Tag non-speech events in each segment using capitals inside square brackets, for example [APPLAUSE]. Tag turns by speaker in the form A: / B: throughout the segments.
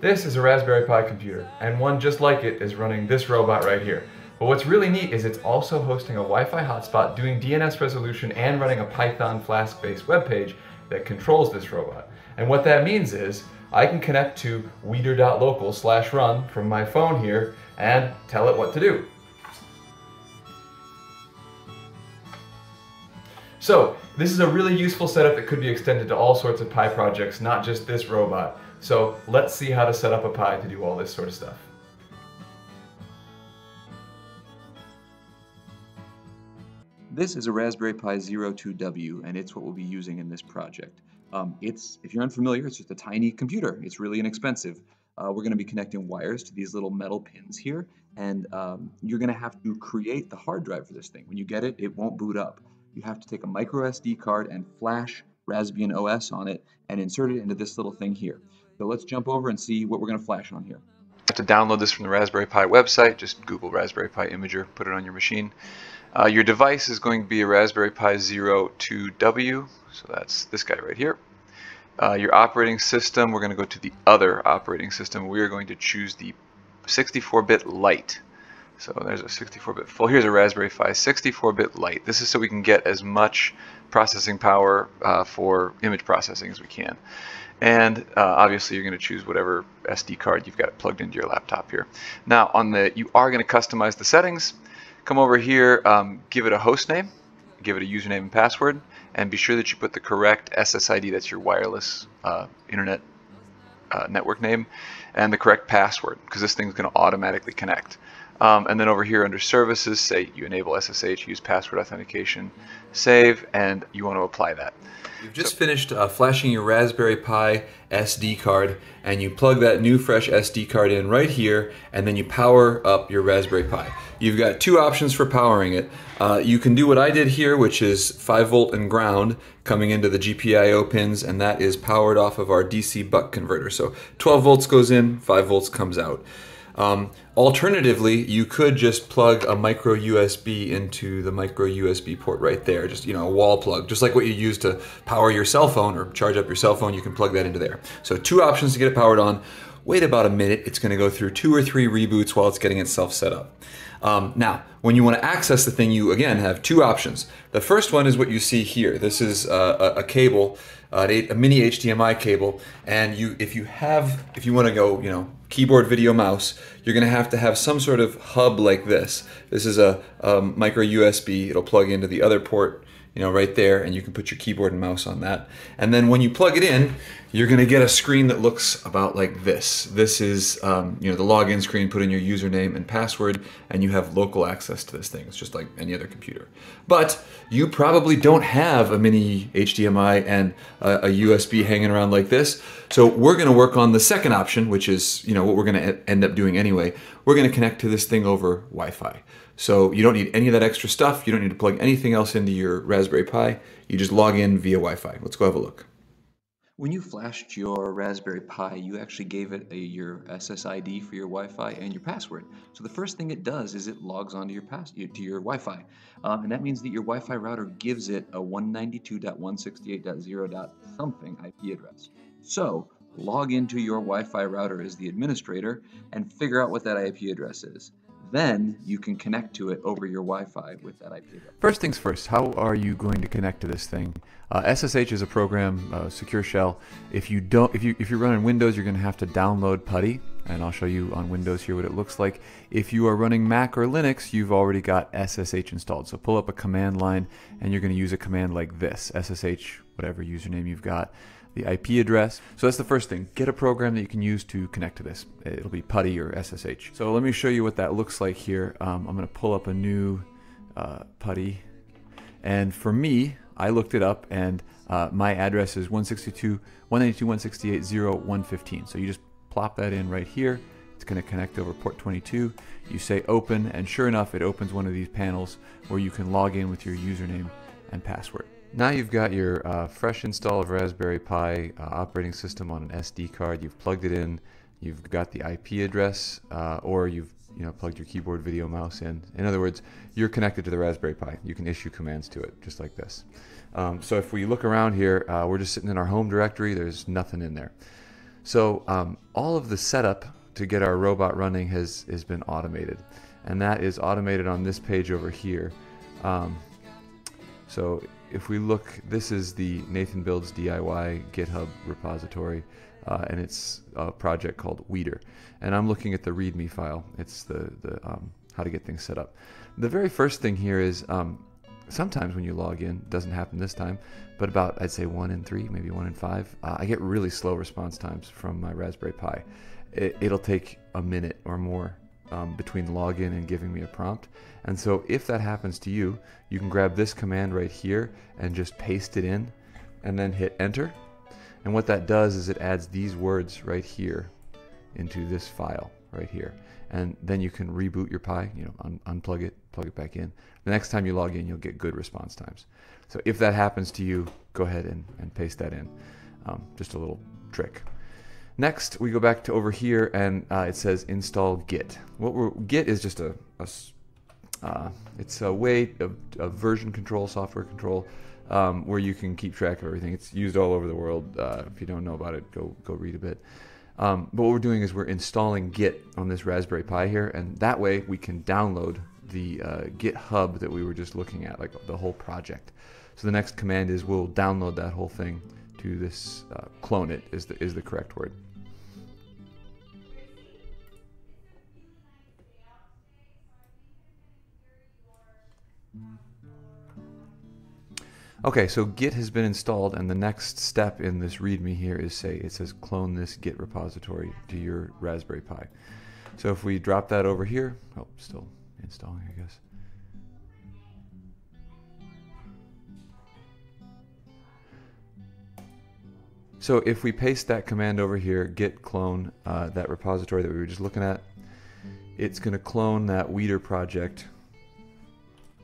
A: This is a Raspberry Pi computer, and one just like it is running this robot right here. But what's really neat is it's also hosting a Wi-Fi hotspot, doing DNS resolution, and running a Python Flask-based web page that controls this robot. And what that means is I can connect to weeder.local slash run from my phone here and tell it what to do. So this is a really useful setup that could be extended to all sorts of Pi projects, not just this robot. So let's see how to set up a Pi to do all this sort of stuff.
B: This is a Raspberry Pi Zero 2W, and it's what we'll be using in this project. Um, it's, if you're unfamiliar, it's just a tiny computer. It's really inexpensive. Uh, we're going to be connecting wires to these little metal pins here, and um, you're going to have to create the hard drive for this thing. When you get it, it won't boot up. You have to take a micro SD card and flash Raspbian OS on it and insert it into this little thing here. So let's jump over and see what we're going to flash on here.
C: To download this from the Raspberry Pi website, just Google Raspberry Pi Imager, put it on your machine. Uh, your device is going to be a Raspberry Pi Zero 2W, so that's this guy right here. Uh, your operating system, we're going to go to the other operating system. We are going to choose the 64-bit Lite. So there's a 64-bit full. Here's a Raspberry Pi 64-bit Lite. This is so we can get as much processing power uh, for image processing as we can. And uh, obviously you're going to choose whatever SD card you've got plugged into your laptop here. Now on the, you are going to customize the settings. Come over here, um, give it a host name, give it a username and password, and be sure that you put the correct SSID, that's your wireless uh, internet uh, network name, and the correct password, because this thing's going to automatically connect. Um, and then over here under services, say you enable SSH, use password authentication, save, and you want to apply that.
A: You've just so, finished uh, flashing your Raspberry Pi SD card and you plug that new fresh SD card in right here and then you power up your Raspberry Pi. You've got two options for powering it. Uh, you can do what I did here which is 5 volt and ground coming into the GPIO pins and that is powered off of our DC buck converter. So 12 volts goes in, 5 volts comes out. Um, alternatively, you could just plug a micro USB into the micro USB port right there, just you know, a wall plug, just like what you use to power your cell phone or charge up your cell phone, you can plug that into there. So two options to get it powered on. Wait about a minute, it's gonna go through two or three reboots while it's getting itself set up. Um, now, when you want to access the thing, you again have two options. The first one is what you see here. This is a, a cable, Uh, a, a mini HDMI cable, and you, if you have, if you want to go, you know, keyboard, video, mouse, you're going to have to have some sort of hub like this. This is a, a micro USB. It'll plug into the other port you know, right there, and you can put your keyboard and mouse on that. And then when you plug it in, you're going to get a screen that looks about like this. This is, um, you know, the login screen. Put in your username and password, and you have local access to this thing. It's just like any other computer. But you probably don't have a mini HDMI and a, a USB hanging around like this. So we're going to work on the second option, which is, you know, what we're going to end up doing anyway. We're going to connect to this thing over Wi-Fi. So you don't need any of that extra stuff. You don't need to plug anything else into your Raspberry Pi. You just log in via Wi-Fi. Let's go have a look.
B: When you flashed your Raspberry Pi, you actually gave it a, your SSID for your Wi-Fi and your password. So the first thing it does is it logs onto your pass to your Wi-Fi, um, and that means that your Wi-Fi router gives it a 192.168.0. something IP address. So log into your Wi-Fi router as the administrator and figure out what that IP address is. Then you can connect to it over your Wi-Fi with that IP address.
A: First things first, how are you going to connect to this thing? Uh, SSH is a program, uh, secure shell. If you don't, if you if you're running Windows, you're going to have to download PuTTY, and I'll show you on Windows here what it looks like. If you are running Mac or Linux, you've already got SSH installed. So pull up a command line, and you're going to use a command like this: SSH, whatever username you've got the IP address. So that's the first thing. Get a program that you can use to connect to this. It'll be PuTTY or SSH. So let me show you what that looks like here. Um, I'm going to pull up a new uh, PuTTY. And for me, I looked it up and uh, my address is 162, 192.168.0.115. So you just plop that in right here. It's going to connect over port 22. You say open, and sure enough, it opens one of these panels where you can log in with your username and password. Now you've got your uh, fresh install of Raspberry Pi uh, operating system on an SD card. You've plugged it in. You've got the IP address, uh, or you've you know plugged your keyboard, video, mouse in. In other words, you're connected to the Raspberry Pi. You can issue commands to it, just like this. Um, so if we look around here, uh, we're just sitting in our home directory. There's nothing in there. So um, all of the setup to get our robot running has, has been automated. And that is automated on this page over here. Um, so if we look, this is the Nathan Builds DIY GitHub repository, uh, and it's a project called Weeder. And I'm looking at the README file. It's the, the um, how to get things set up. The very first thing here is um, sometimes when you log in, doesn't happen this time, but about I'd say one in three, maybe one in five, uh, I get really slow response times from my Raspberry Pi. It, will take a minute or more um, between login and giving me a prompt. And so if that happens to you, you can grab this command right here and just paste it in and then hit enter. And what that does is it adds these words right here into this file right here. And then you can reboot your Pi, you know, un unplug it, plug it back in. The next time you log in, you'll get good response times. So if that happens to you, go ahead and, and paste that in. Um, just a little trick. Next, we go back to over here and uh, it says install Git. What we're, Git is just a, a uh, it's a way of, version control, software control, um, where you can keep track of everything. It's used all over the world. Uh, if you don't know about it, go go read a bit. Um, but what we're doing is we're installing Git on this Raspberry Pi here, and that way we can download the uh, GitHub that we were just looking at, like the whole project. So the next command is we'll download that whole thing to this uh, clone it is the is the correct word. Okay, so Git has been installed, and the next step in this README here is say it says clone this Git repository to your Raspberry Pi. So if we drop that over here, oh, still installing, I guess. So if we paste that command over here, git clone uh, that repository that we were just looking at, it's going to clone that Weeder project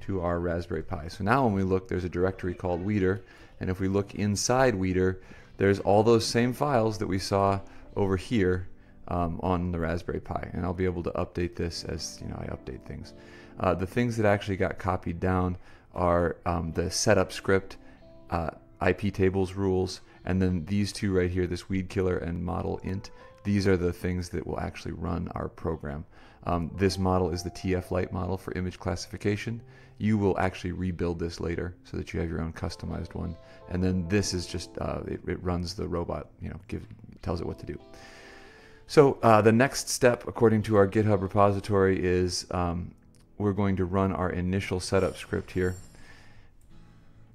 A: to our Raspberry Pi. So now when we look, there's a directory called Weeder, and if we look inside Weeder, there's all those same files that we saw over here um, on the Raspberry Pi, and I'll be able to update this as you know I update things. Uh, the things that actually got copied down are um, the setup script, uh, IP tables rules, and then these two right here, this weed killer and model int. These are the things that will actually run our program. Um, this model is the TF Lite model for image classification. You will actually rebuild this later so that you have your own customized one. And then this is just, uh, it, it, runs the robot, you know, give, tells it what to do. So uh, the next step, according to our GitHub repository, is um, we're going to run our initial setup script here.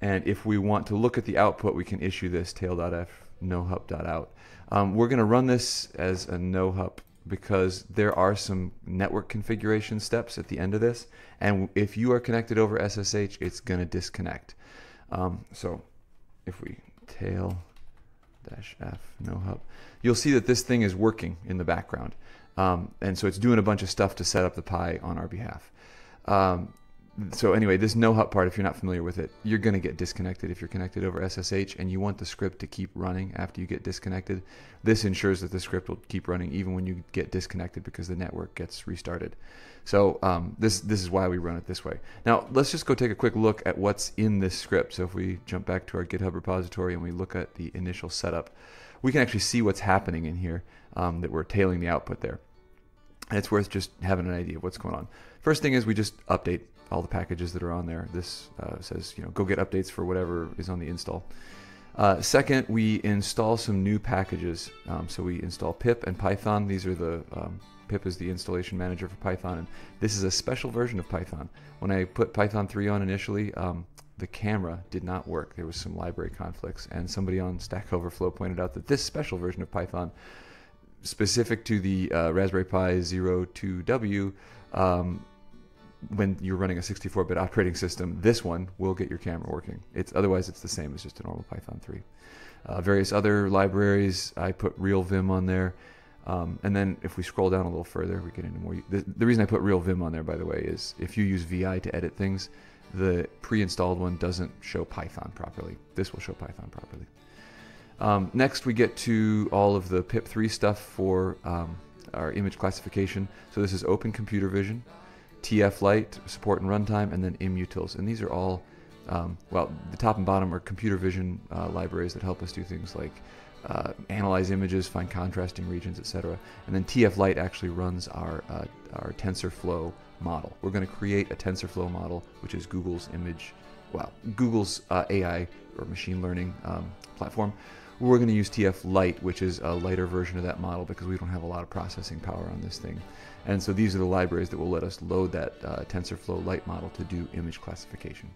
A: And if we want to look at the output, we can issue this tail.f nohup.out. Um, we're going to run this as a nohup because there are some network configuration steps at the end of this. And if you are connected over SSH, it's going to disconnect. Um, so if we tail dash f nohup, you'll see that this thing is working in the background. Um, and so it's doing a bunch of stuff to set up the Pi on our behalf. Um, so anyway, this nohup part, if you're not familiar with it, you're going to get disconnected if you're connected over SSH, and you want the script to keep running after you get disconnected. This ensures that the script will keep running even when you get disconnected because the network gets restarted. So um, this this is why we run it this way. Now let's just go take a quick look at what's in this script. So if we jump back to our GitHub repository and we look at the initial setup, we can actually see what's happening in here. Um, that we're tailing the output there. And it's worth just having an idea of what's going on. First thing is we just update all the packages that are on there. This uh, says, you know, go get updates for whatever is on the install. Uh, second, we install some new packages. Um, so we install pip and Python. These are the um, pip is the installation manager for Python, and this is a special version of Python. When I put Python 3 on initially, um, the camera did not work. There was some library conflicts, and somebody on Stack Overflow pointed out that this special version of Python, specific to the uh, Raspberry Pi 02W, um, when you're running a 64-bit operating system, this one will get your camera working. It's otherwise it's the same as just a normal Python 3. Uh, various other libraries, I put Real Vim on there. Um, and then if we scroll down a little further, we get into more. The, the, reason I put Real Vim on there, by the way, is if you use VI to edit things, the pre-installed one doesn't show Python properly. This will show Python properly. Um, next, we get to all of the pip3 stuff for um, our image classification. So this is Open Computer Vision. TF Lite, support and runtime, and then imutils. And these are all, um, well, the top and bottom are computer vision uh, libraries that help us do things like uh, analyze images, find contrasting regions, etc. And then TF Lite actually runs our uh, our TensorFlow model. We're going to create a TensorFlow model, which is Google's image, well, Google's uh, AI or machine learning um, platform. We're going to use TF Lite, which is a lighter version of that model because we don't have a lot of processing power on this thing. And so these are the libraries that will let us load that uh, TensorFlow Lite model to do image classification.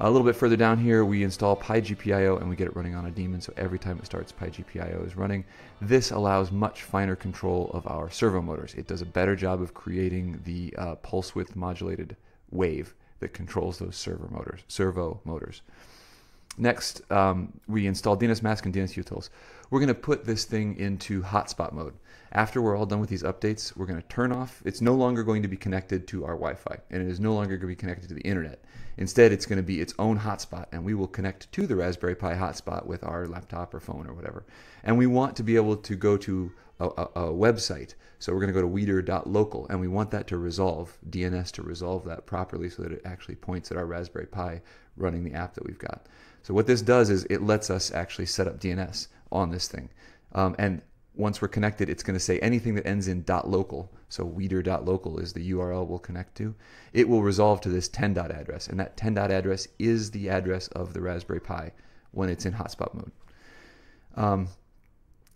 A: A little bit further down here, we install pigpio and we get it running on a daemon. So every time it starts, pigpio is running. This allows much finer control of our servo motors. It does a better job of creating the uh, pulse width modulated wave that controls those servo motors. Servo motors. Next, um, we install dnsmasq and dnsutils. We're going to put this thing into hotspot mode. After we're all done with these updates, we're going to turn off. It's no longer going to be connected to our Wi-Fi, and it is no longer going to be connected to the internet. Instead, it's going to be its own hotspot, and we will connect to the Raspberry Pi hotspot with our laptop or phone or whatever. And we want to be able to go to a, a, a website. So we're going to go to weeder.local, and we want that to resolve, DNS to resolve that properly so that it actually points at our Raspberry Pi running the app that we've got. So what this does is it lets us actually set up DNS on this thing. Um, and once we're connected, it's going to say anything that ends in .local. So weeder.local is the URL we'll connect to. It will resolve to this 10 dot address, and that 10 dot address is the address of the Raspberry Pi when it's in hotspot mode. Um,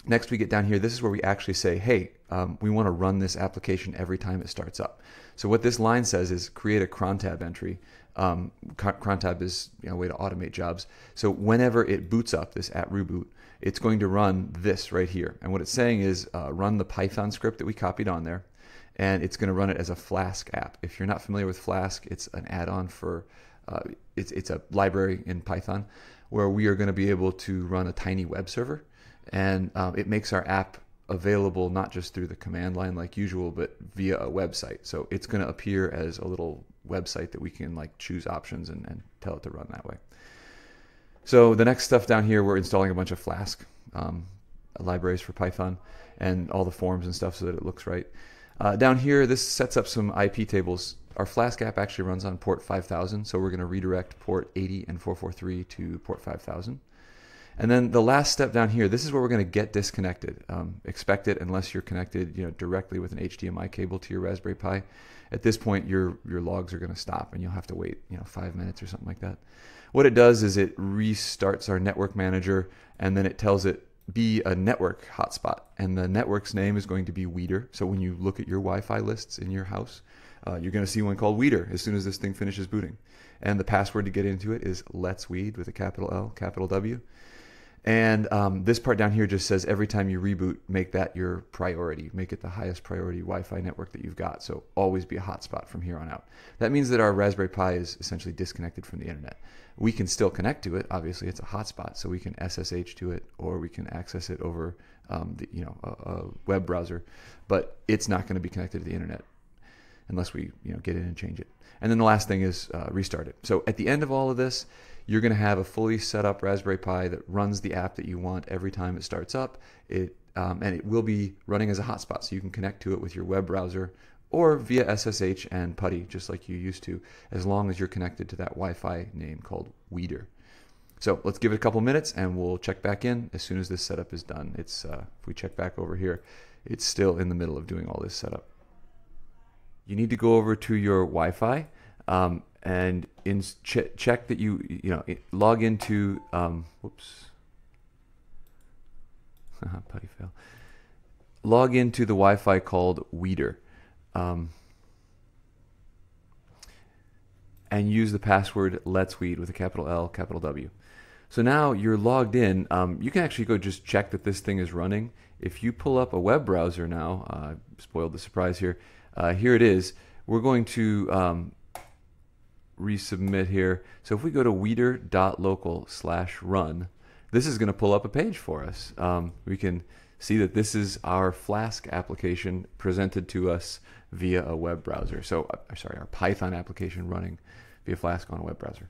A: next, we get down here. This is where we actually say, hey, um, we want to run this application every time it starts up. So what this line says is create a crontab entry. Um, crontab is you know, a way to automate jobs. So whenever it boots up, this at reboot, it's going to run this right here. And what it's saying is uh, run the Python script that we copied on there, and it's going to run it as a Flask app. If you're not familiar with Flask, it's an add-on for, uh, it's, it's a library in Python where we are going to be able to run a tiny web server, and um, it makes our app available not just through the command line like usual, but via a website. So it's going to appear as a little website that we can like choose options and, and tell it to run that way. So the next stuff down here, we're installing a bunch of Flask um, libraries for Python and all the forms and stuff so that it looks right. Uh, down here, this sets up some IP tables. Our Flask app actually runs on port 5000, so we're going to redirect port 80 and 443 to port 5000. And then the last step down here, this is where we're going to get disconnected. Um, expect it unless you're connected you know, directly with an HDMI cable to your Raspberry Pi. At this point, your, your logs are going to stop and you'll have to wait you know, five minutes or something like that. What it does is it restarts our network manager and then it tells it be a network hotspot. And the network's name is going to be Weeder. So when you look at your Wi Fi lists in your house, uh, you're going to see one called Weeder as soon as this thing finishes booting. And the password to get into it is Let's Weed with a capital L, capital W. And um, this part down here just says every time you reboot, make that your priority. Make it the highest priority Wi Fi network that you've got. So always be a hotspot from here on out. That means that our Raspberry Pi is essentially disconnected from the internet. We can still connect to it. Obviously, it's a hotspot, so we can SSH to it or we can access it over um, the, you know, a, a web browser. But it's not going to be connected to the internet unless we you know, get in and change it. And then the last thing is uh, restart it. So at the end of all of this, you're going to have a fully set up Raspberry Pi that runs the app that you want every time it starts up. It um, and it will be running as a hotspot, so you can connect to it with your web browser or via SSH and PuTTY, just like you used to, as long as you're connected to that Wi-Fi name called Weeder. So let's give it a couple minutes, and we'll check back in as soon as this setup is done. It's uh, if we check back over here, it's still in the middle of doing all this setup. You need to go over to your Wi-Fi. Um, and in ch- check that you you know log into um, whoops [LAUGHS] PuTTY fail log into the Wi-Fi called Weeder um, and use the password Let's Weed with a capital L capital W. So now you're logged in. Um, you can actually go just check that this thing is running. If you pull up a web browser now, uh, spoiled the surprise here. Uh, here it is. We're going to um, resubmit here. So if we go to weeder.local slash run, this is going to pull up a page for us. Um, we can see that this is our Flask application presented to us via a web browser. So, uh, sorry, our Python application running via Flask on a web browser.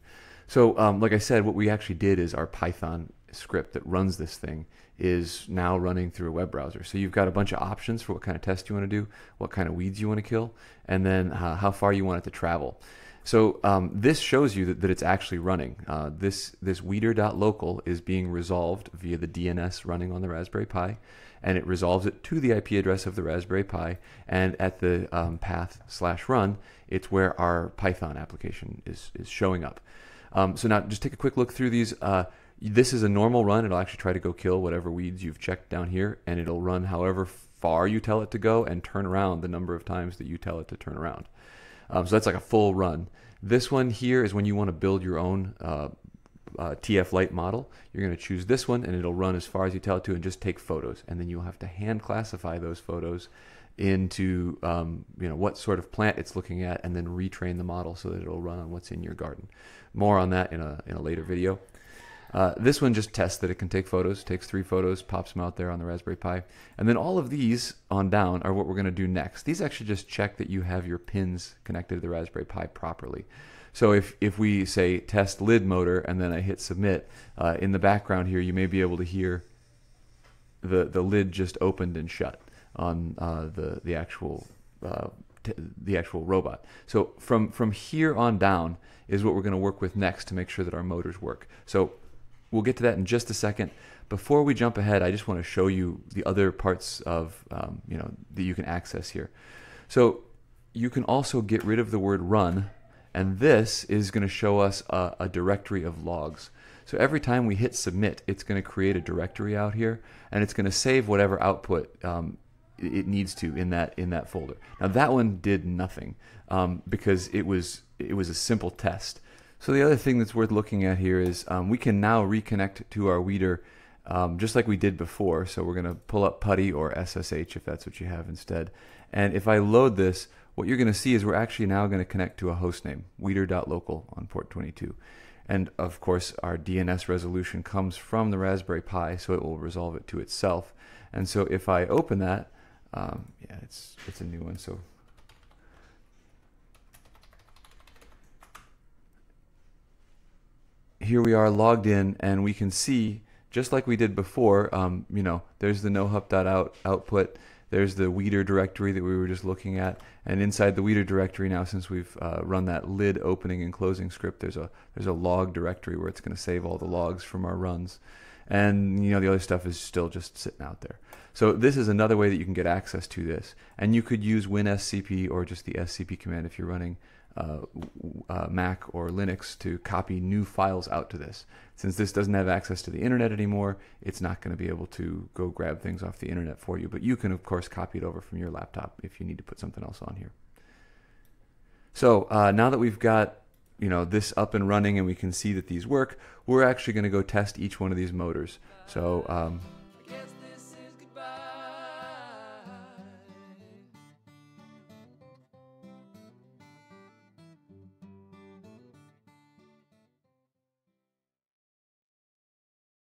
A: So, um, like I said, what we actually did is our Python script that runs this thing is now running through a web browser. So you've got a bunch of options for what kind of test you want to do, what kind of weeds you want to kill, and then uh, how far you want it to travel. So um, this shows you that, that it's actually running. Uh, this this weeder.local is being resolved via the DNS running on the Raspberry Pi, and it resolves it to the IP address of the Raspberry Pi. And at the um, path slash run, it's where our Python application is is showing up. Um, so now just take a quick look through these. Uh, this is a normal run. It'll actually try to go kill whatever weeds you've checked down here, and it'll run however far you tell it to go and turn around the number of times that you tell it to turn around. Um, so that's like a full run. This one here is when you want to build your own uh, uh, TF Lite model. You're going to choose this one, and it'll run as far as you tell it to, and just take photos. And then you'll have to hand classify those photos into um, you know what sort of plant it's looking at, and then retrain the model so that it'll run on what's in your garden. More on that in a in a later video. Uh, this one just tests that it can take photos, takes three photos, pops them out there on the Raspberry Pi. And then all of these on down are what we're going to do next. These actually just check that you have your pins connected to the Raspberry Pi properly. So if, if we say test lid motor and then I hit submit, uh, in the background here you may be able to hear the, the lid just opened and shut on uh, the, the actual uh, the actual robot. So from from here on down is what we're going to work with next to make sure that our motors work. So we'll get to that in just a second. Before we jump ahead, I just want to show you the other parts of um, you know that you can access here. So you can also get rid of the word run, and this is going to show us a, a directory of logs. So every time we hit submit, it's going to create a directory out here, and it's going to save whatever output um, it needs to in that in that folder. Now that one did nothing um, because it was it was a simple test. So the other thing that's worth looking at here is um, we can now reconnect to our Weeder um, just like we did before. So we're going to pull up PuTTY or SSH if that's what you have instead. And if I load this, what you're going to see is we're actually now going to connect to a host name, weeder.local on port 22. And of course, our DNS resolution comes from the Raspberry Pi, so it will resolve it to itself. And so if I open that, um, yeah, it's it's a new one, so here we are logged in and we can see just like we did before um, you know there's the nohup.out output there's the weeder directory that we were just looking at and inside the weeder directory now since we've uh, run that lid opening and closing script there's a there's a log directory where it's going to save all the logs from our runs. And you know the other stuff is still just sitting out there. So this is another way that you can get access to this. And you could use winscp or just the scp command if you're running uh, uh, Mac or Linux to copy new files out to this. Since this doesn't have access to the internet anymore, it's not going to be able to go grab things off the internet for you. But you can, of course, copy it over from your laptop if you need to put something else on here. So uh, now that we've got you know this up and running and we can see that these work, we're actually going to go test each one of these motors. So um,